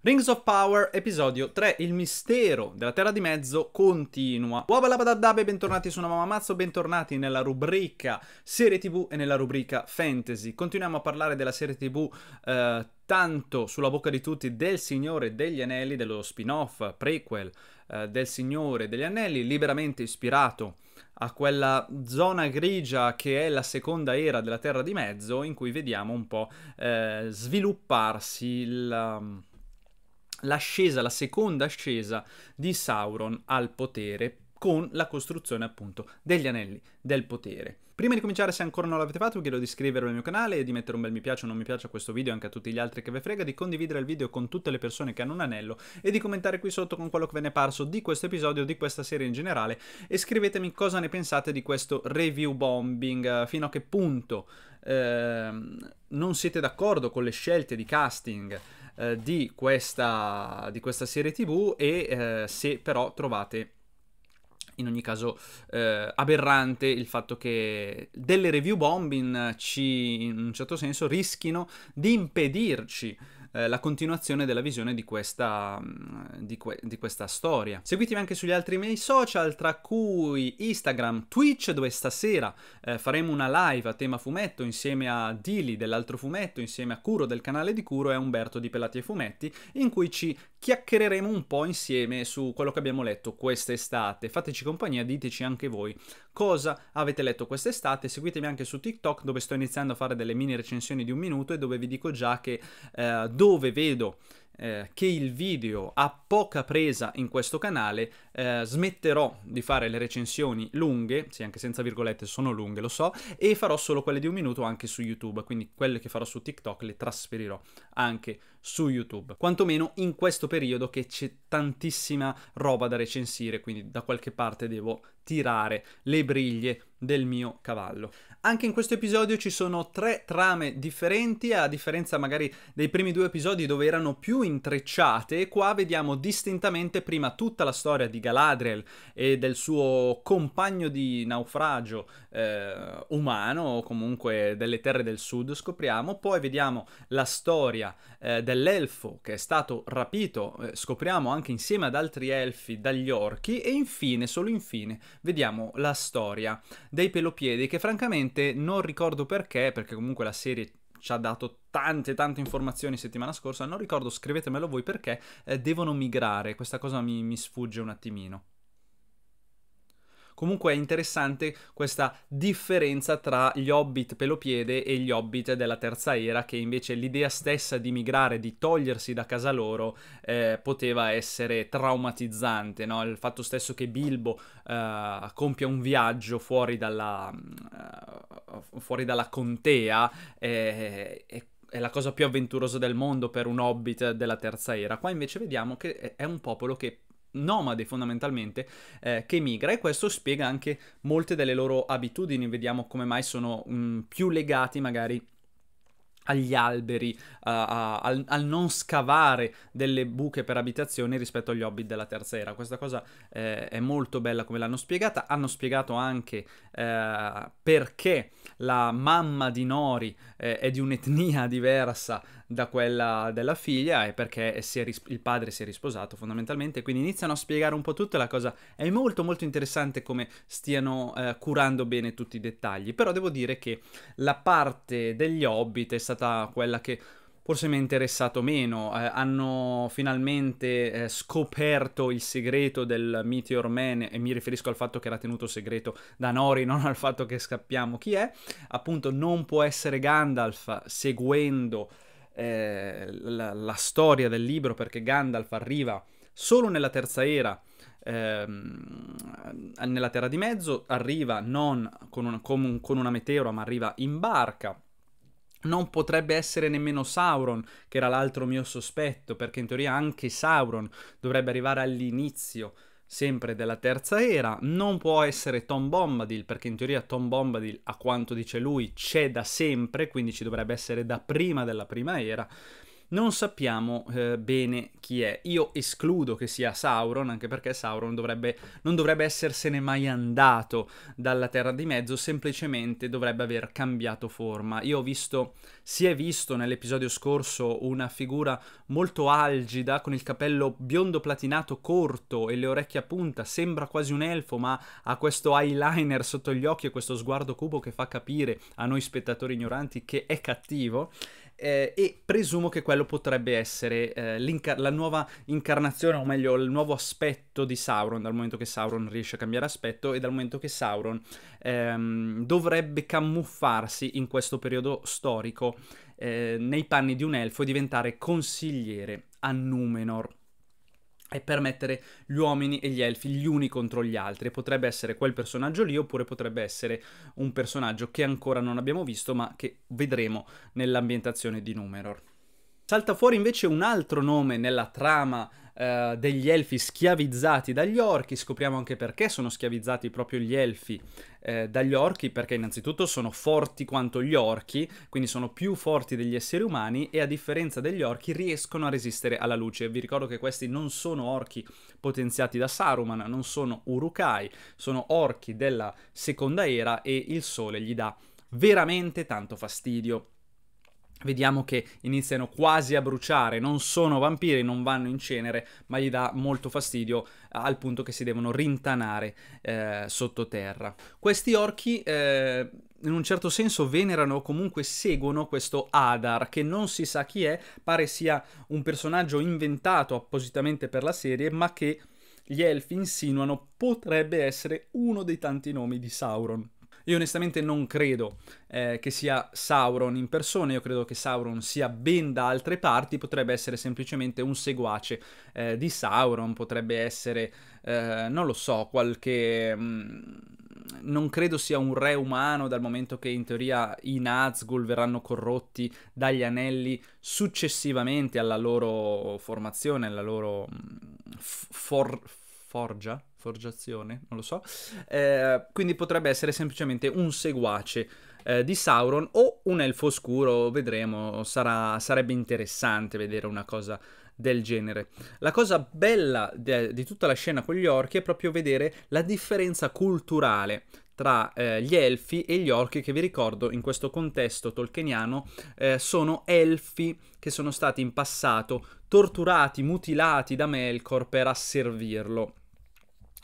Rings of Power, episodio 3, il mistero della Terra di Mezzo continua. Wabalabadadab e bentornati su Namamazzo, bentornati nella rubrica serie tv e nella rubrica fantasy. Continuiamo a parlare della serie tv eh, tanto sulla bocca di tutti del Signore degli Anelli, dello spin-off, prequel eh, del Signore degli Anelli, liberamente ispirato a quella zona grigia che è la seconda era della Terra di Mezzo, in cui vediamo un po' eh, svilupparsi il l'ascesa, la seconda ascesa di Sauron al potere con la costruzione appunto degli anelli del potere. Prima di cominciare, se ancora non l'avete fatto, vi chiedo di iscrivervi al mio canale e di mettere un bel mi piace o non mi piace a questo video e anche a tutti gli altri che ve frega, di condividere il video con tutte le persone che hanno un anello e di commentare qui sotto con quello che ve ne è parso di questo episodio, di questa serie in generale e scrivetemi cosa ne pensate di questo review bombing, fino a che punto eh, non siete d'accordo con le scelte di casting eh, di, questa, di, questa, serie tv e eh, se però trovate in ogni caso eh, aberrante il fatto che delle review bombing ci in un certo senso rischino di impedirci eh, la continuazione della visione di questa, mm, di, que- di questa storia. Seguitemi anche sugli altri miei social, tra cui Instagram, Twitch, dove stasera eh, faremo una live a tema fumetto insieme a Dili dell'altro fumetto, insieme a Curo del canale di Curo e a Umberto di Pelati e Fumetti, in cui ci chiacchiereremo un po' insieme su quello che abbiamo letto quest'estate. Fateci compagnia, diteci anche voi cosa avete letto quest'estate. Seguitemi anche su TikTok dove sto iniziando a fare delle mini recensioni di un minuto e dove vi dico già che eh, dove vedo eh, che il video ha poca presa in questo canale, eh, smetterò di fare le recensioni lunghe, sì anche senza virgolette sono lunghe lo so, e farò solo quelle di un minuto anche su YouTube, quindi quelle che farò su TikTok le trasferirò anche su YouTube, quantomeno in questo periodo che c'è tantissima roba da recensire, quindi da qualche parte devo tirare le briglie del mio cavallo. Anche in questo episodio ci sono tre trame differenti, a differenza magari dei primi due episodi dove erano più intrecciate, e qua vediamo distintamente prima tutta la storia di Galadriel e del suo compagno di naufragio eh, umano, o comunque delle terre del sud, scopriamo, poi vediamo la storia eh, dell'elfo che è stato rapito, eh, scopriamo anche insieme ad altri elfi dagli orchi, e infine, solo infine, vediamo la storia dei pelopiedi che francamente non ricordo perché, perché comunque la serie ci ha dato tante tante informazioni settimana scorsa, non ricordo, scrivetemelo voi perché eh, devono migrare, questa cosa mi, mi sfugge un attimino. Comunque è interessante questa differenza tra gli hobbit pelopiede e gli hobbit della terza era, che invece l'idea stessa di migrare, di togliersi da casa loro, eh, poteva essere traumatizzante. No? Il fatto stesso che Bilbo eh, compia un viaggio fuori dalla, uh, fuori dalla contea è, è è la cosa più avventurosa del mondo per un hobbit della terza era. Qua invece vediamo che è un popolo che nomade fondamentalmente eh, che migra e questo spiega anche molte delle loro abitudini, vediamo come mai sono mh, mm, più legati magari agli alberi, uh, al, al, non scavare delle buche per abitazioni rispetto agli hobbit della terza era. Questa cosa eh, è molto bella come l'hanno spiegata. Hanno spiegato anche eh, perché la mamma di Nori eh, è di un'etnia diversa da quella della figlia e perché ris- il padre si è risposato fondamentalmente, quindi iniziano a spiegare un po' tutto la cosa è molto molto interessante come stiano eh, curando bene tutti i dettagli, però devo dire che la parte degli hobbit è stata quella che forse mi è interessato meno. Eh, hanno finalmente eh, scoperto il segreto del Meteor Man e mi riferisco al fatto che era tenuto segreto da Nori, non al fatto che scappiamo chi è. Appunto non può essere Gandalf seguendo eh, la, la, storia del libro perché Gandalf arriva solo nella terza era. Ehm, nella Terra di Mezzo arriva non con una, con, con una meteora ma arriva in barca non potrebbe essere nemmeno Sauron, che era l'altro mio sospetto, perché in teoria anche Sauron dovrebbe arrivare all'inizio sempre della terza era, non può essere Tom Bombadil perché in teoria Tom Bombadil, a quanto dice lui, c'è da sempre, quindi ci dovrebbe essere da prima della prima era. Non sappiamo eh, bene chi è. Io escludo che sia Sauron, anche perché Sauron dovrebbe, non dovrebbe essersene mai andato dalla Terra di Mezzo, semplicemente dovrebbe aver cambiato forma. Io ho visto, si è visto nell'episodio scorso una figura molto algida, con il capello biondo platinato corto e le orecchie a punta, sembra quasi un elfo, ma ha questo eyeliner sotto gli occhi e questo sguardo cubo che fa capire a noi spettatori ignoranti che è cattivo eh, e presumo che quello potrebbe essere eh, la nuova incarnazione, o meglio, il nuovo aspetto di Sauron, dal momento che Sauron riesce a cambiare aspetto e dal momento che Sauron ehm, dovrebbe camuffarsi in questo periodo storico eh, nei panni di un elfo e diventare consigliere a Numenor e per mettere gli uomini e gli elfi gli uni contro gli altri. Potrebbe essere quel personaggio lì, oppure potrebbe essere un personaggio che ancora non abbiamo visto, ma che vedremo nell'ambientazione di Numenor. Salta fuori invece un altro nome nella trama eh, degli elfi schiavizzati dagli orchi, scopriamo anche perché sono schiavizzati proprio gli elfi eh, dagli orchi, perché innanzitutto sono forti quanto gli orchi, quindi sono più forti degli esseri umani e a differenza degli orchi riescono a resistere alla luce. Vi ricordo che questi non sono orchi potenziati da Saruman, non sono urukai, sono orchi della seconda era e il sole gli dà veramente tanto fastidio vediamo che iniziano quasi a bruciare, non sono vampiri, non vanno in cenere, ma gli dà molto fastidio al punto che si devono rintanare eh, sottoterra. Questi orchi eh, in un certo senso venerano o comunque seguono questo Adar che non si sa chi è, pare sia un personaggio inventato appositamente per la serie, ma che gli elfi insinuano potrebbe essere uno dei tanti nomi di Sauron. Io onestamente non credo eh, che sia Sauron in persona, io credo che Sauron sia ben da altre parti, potrebbe essere semplicemente un seguace eh, di Sauron, potrebbe essere, eh, non lo so, qualche... Mh, mm, non credo sia un re umano dal momento che in teoria i Nazgûl verranno corrotti dagli anelli successivamente alla loro formazione, alla loro mm, for- forgia, forgiazione, non lo so. Eh, quindi potrebbe essere semplicemente un seguace eh, di Sauron o un elfo oscuro, vedremo, sarà, sarebbe interessante vedere una cosa del genere. La cosa bella de- di tutta la scena con gli orchi è proprio vedere la differenza culturale tra eh, gli elfi e gli orchi che vi ricordo in questo contesto tolkieniano eh, sono elfi che sono stati in passato torturati, mutilati da Melkor per asservirlo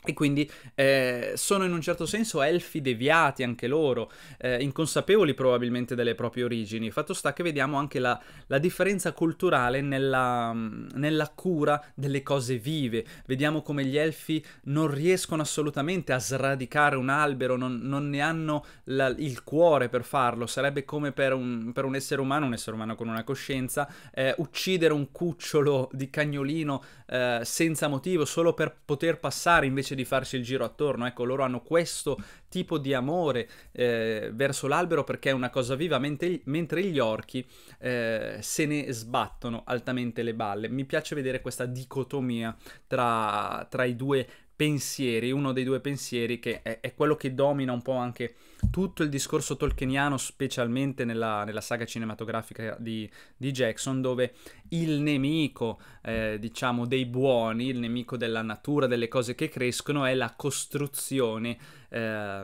e quindi eh, sono in un certo senso elfi deviati anche loro, eh, inconsapevoli probabilmente delle proprie origini. Fatto sta che vediamo anche la, la differenza culturale nella, nella, cura delle cose vive. Vediamo come gli elfi non riescono assolutamente a sradicare un albero, non, non ne hanno la, il cuore per farlo. Sarebbe come per un, per un, essere umano, un essere umano con una coscienza, eh, uccidere un cucciolo di cagnolino eh, senza motivo, solo per poter passare invece di farsi il giro attorno. Ecco, loro hanno questo tipo di amore eh, verso l'albero perché è una cosa viva, mentre, mentre gli orchi eh, se ne sbattono altamente le balle. Mi piace vedere questa dicotomia tra, tra i due pensieri, uno dei due pensieri che è, è, quello che domina un po' anche tutto il discorso tolkieniano, specialmente nella, nella saga cinematografica di, di, Jackson, dove il nemico, eh, diciamo, dei buoni, il nemico della natura, delle cose che crescono, è la costruzione. Eh,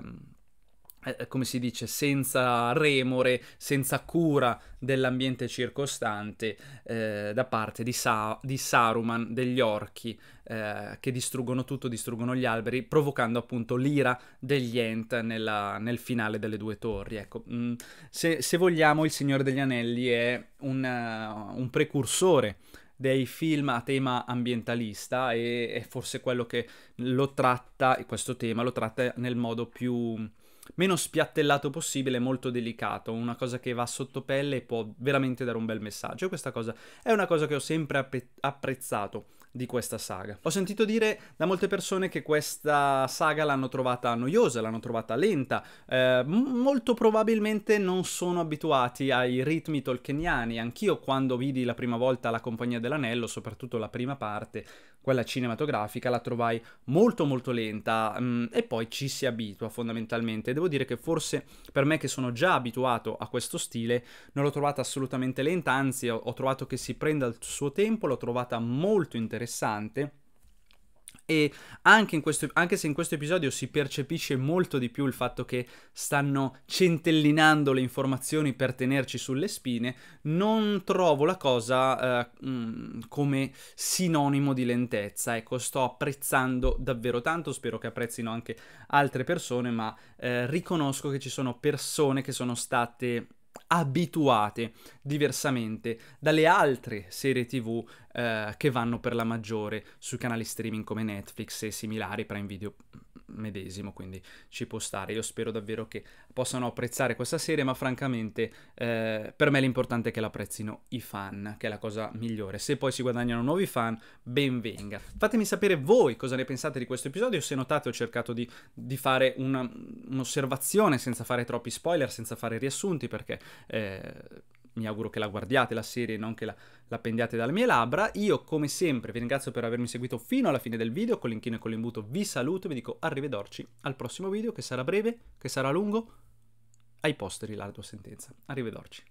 eh, come si dice, senza remore, senza cura dell'ambiente circostante eh, da parte di, Sa- di, Saruman, degli orchi, eh, che distruggono tutto, distruggono gli alberi, provocando appunto l'ira degli Ent nella, nel finale delle due torri. Ecco, mm, se, se, vogliamo, Il Signore degli Anelli è un, uh, un precursore dei film a tema ambientalista e è forse quello che lo tratta, questo tema lo tratta nel modo più meno spiattellato possibile, molto delicato, una cosa che va sotto pelle e può veramente dare un bel messaggio. Questa cosa è una cosa che ho sempre app- apprezzato di questa saga. Ho sentito dire da molte persone che questa saga l'hanno trovata noiosa, l'hanno trovata lenta, eh, molto probabilmente non sono abituati ai ritmi tolkieniani. Anch'io quando vidi la prima volta La Compagnia dell'Anello, soprattutto la prima parte, quella cinematografica, la trovai molto molto lenta mh, mm, e poi ci si abitua fondamentalmente. Devo dire che forse per me che sono già abituato a questo stile non l'ho trovata assolutamente lenta, anzi ho, ho trovato che si prenda il suo tempo, l'ho trovata molto interessante e anche, questo, anche, se in questo episodio si percepisce molto di più il fatto che stanno centellinando le informazioni per tenerci sulle spine, non trovo la cosa eh, mm, come sinonimo di lentezza. Ecco, sto apprezzando davvero tanto, spero che apprezzino anche altre persone, ma eh, riconosco che ci sono persone che sono state abituate diversamente dalle altre serie tv eh, che vanno per la maggiore sui canali streaming come Netflix e similari, Prime Video medesimo, quindi ci può stare. Io spero davvero che possano apprezzare questa serie, ma francamente eh, per me l'importante è che l'apprezzino i fan, che è la cosa migliore. Se poi si guadagnano nuovi fan, ben venga. Fatemi sapere voi cosa ne pensate di questo episodio, se notate ho cercato di, di fare una, un'osservazione senza fare troppi spoiler, senza fare riassunti, perché... Eh, mi auguro che la guardiate la serie non che la, la pendiate dalle mie labbra. Io, come sempre, vi ringrazio per avermi seguito fino alla fine del video. Con l'inchino e con l'imbuto vi saluto e vi dico arrivederci al prossimo video che sarà breve, che sarà lungo. Ai posteri la tua sentenza. Arrivederci.